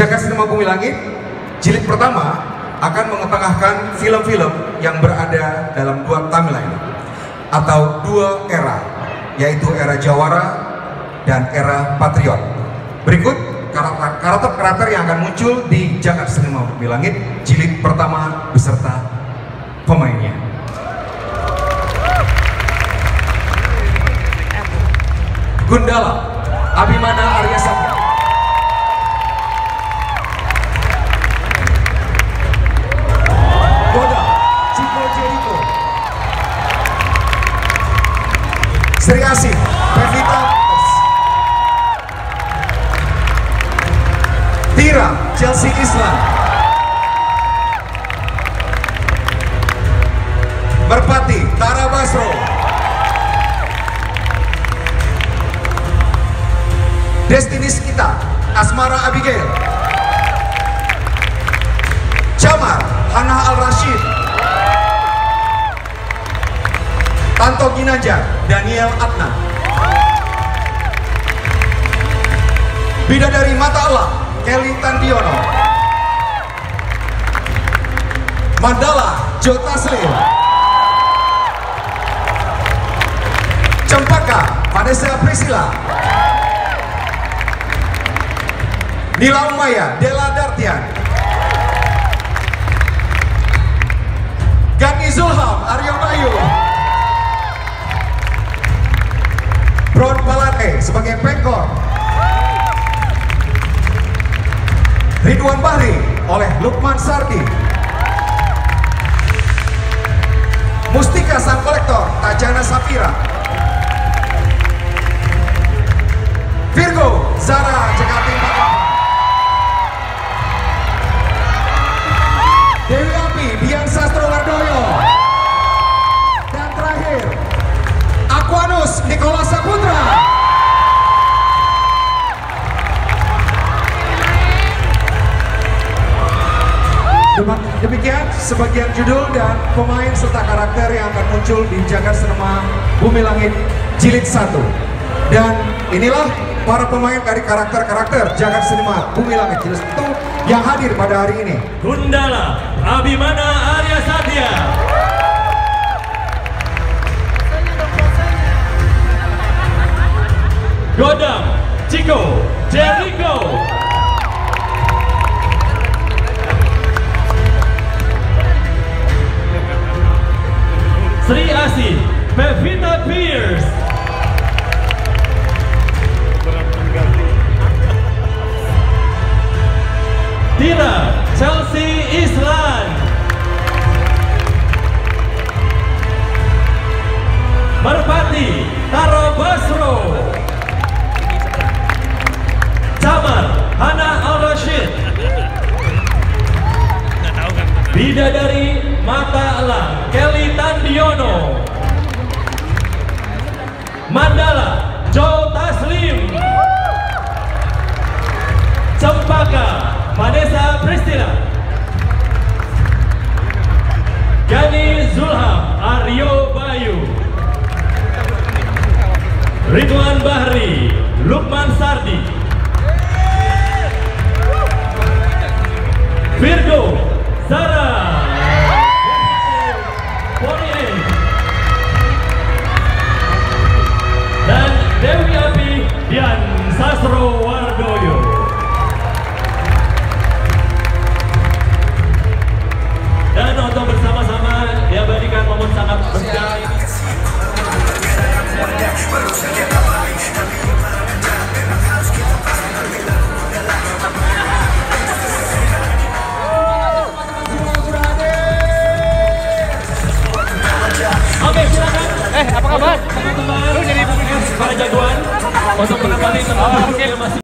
Sinema Bumi Langit jilid pertama akan mengetengahkan film-film yang berada dalam dua timeline atau dua era yaitu era Jawara dan era Patriot. Berikut karakter-karakter yang akan muncul di Jagat Sinema Bumi Langit jilid pertama beserta pemainnya. Gundala, Abimana Arya. Sri Asih, Pevita Peters. Tira, Chelsea Islam. Merpati, Tara Basro. Destinis kita, Asmara Abigail. Jamar, Hana Al-Rashid. Tanto Ginanjar, Daniel Adnan. Bidadari Mata Allah, Kelly Tandiono. Mandala, Jota Slim. Cempaka, Vanessa Priscilla. Nila Umaya, Dela Dartian. Gani Zulham, Aryo Bayu. Sebagai pengkor. Ridwan Bahri oleh Lukman Sardi. Mustika Sang Kolektor, Tajana Safira. Demikian sebagian judul dan pemain serta karakter yang akan muncul di Jagat Sinema Bumi Langit Jilid 1. Dan inilah para pemain dari karakter-karakter Jagat Sinema Bumi Langit Jilid 1 yang hadir pada hari ini. Gundala, Abimana Arya Satya. Godam, Chico, Jericho. Sri Asi, Pevita Pierce. Tira, Chelsea Islan. Merpati, Taro Basro. Camar, Hana Al-Rashid. Bidadari Mata Elang, Kelly Tandiono. Mandala, Joe Taslim. Cempaka, Vanessa Pristina. Gani Zulham, Aryo Bayu. Ridwan Bahri, Lukman Sardi. untuk menambah teman-teman masih.